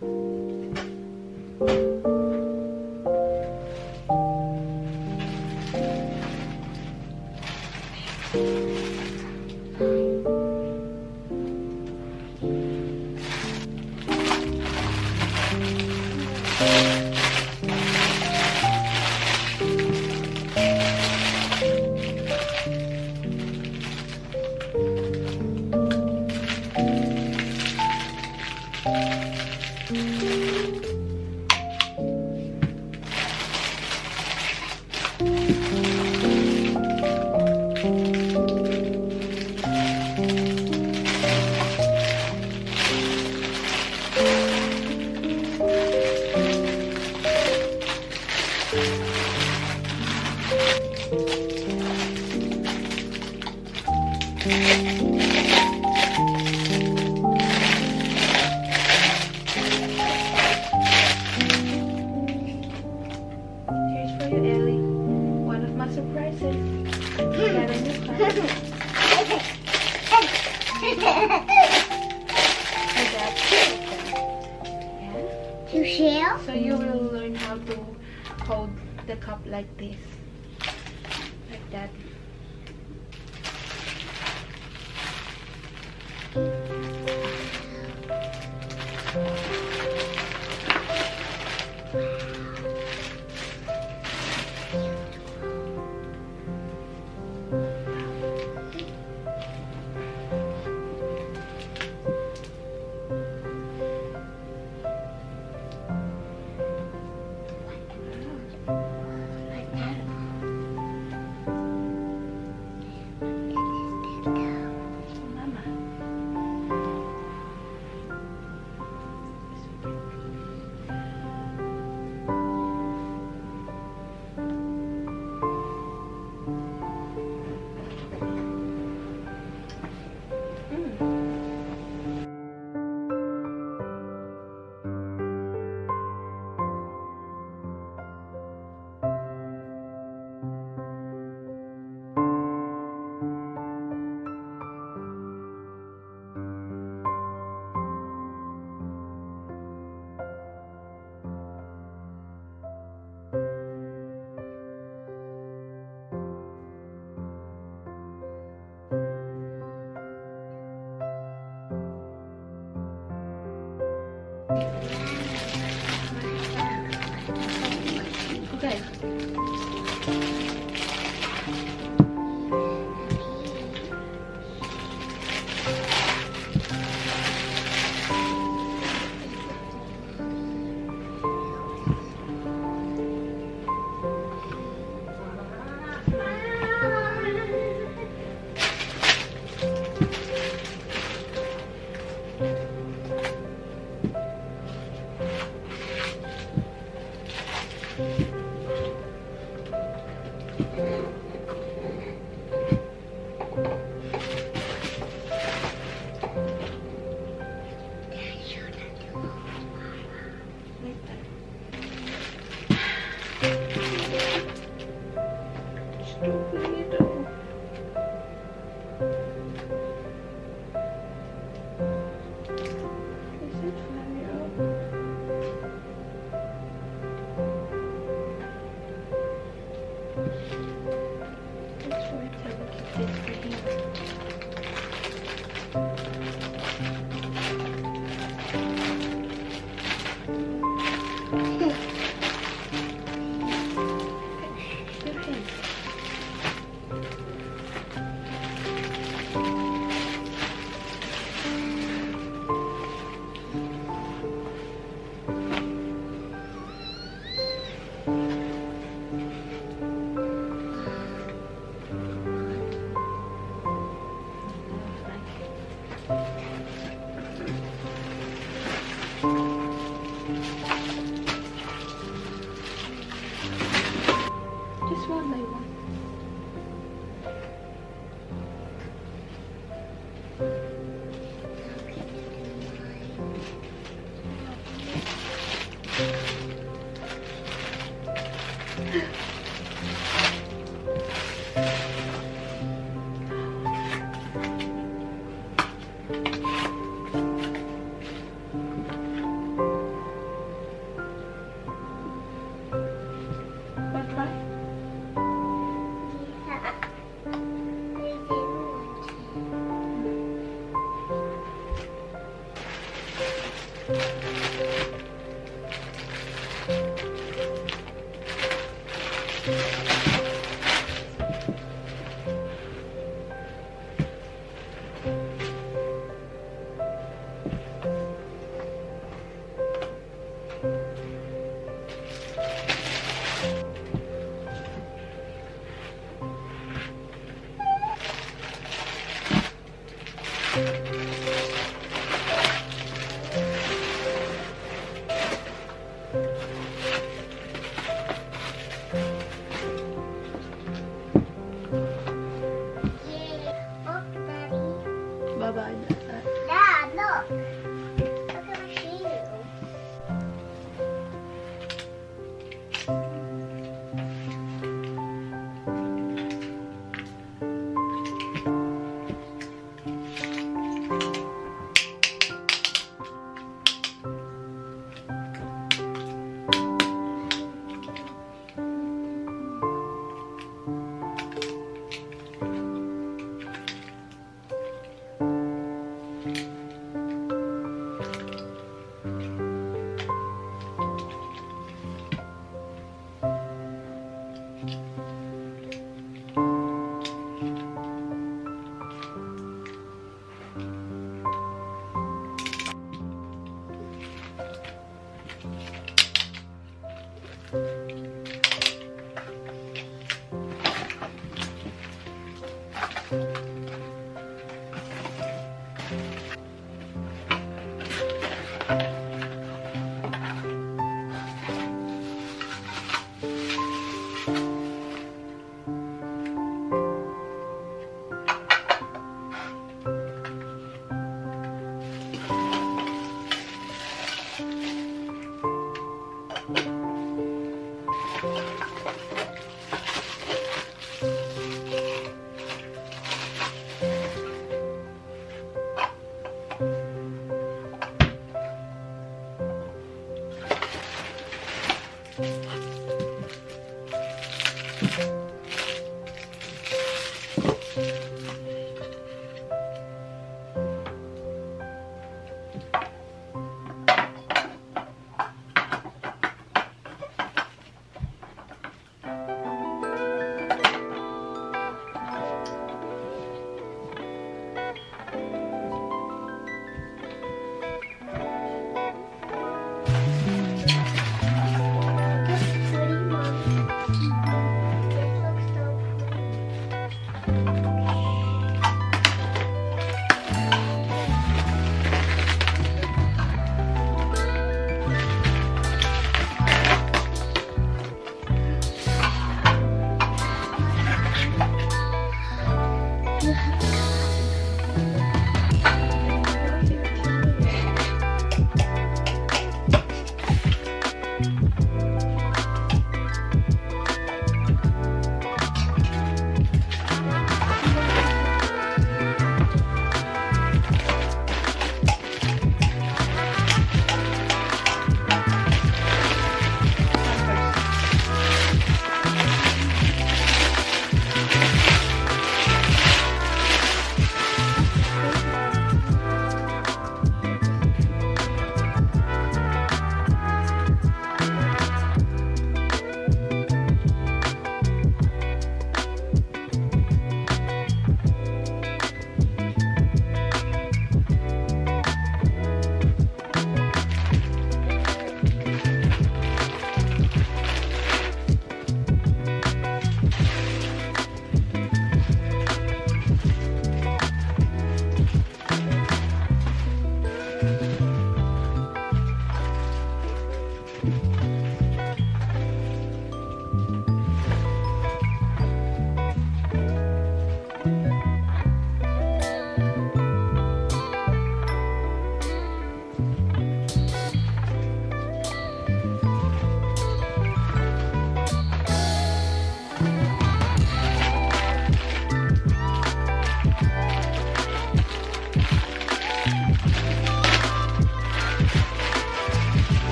了。So you will learn how to hold the cup like this. Like that. Like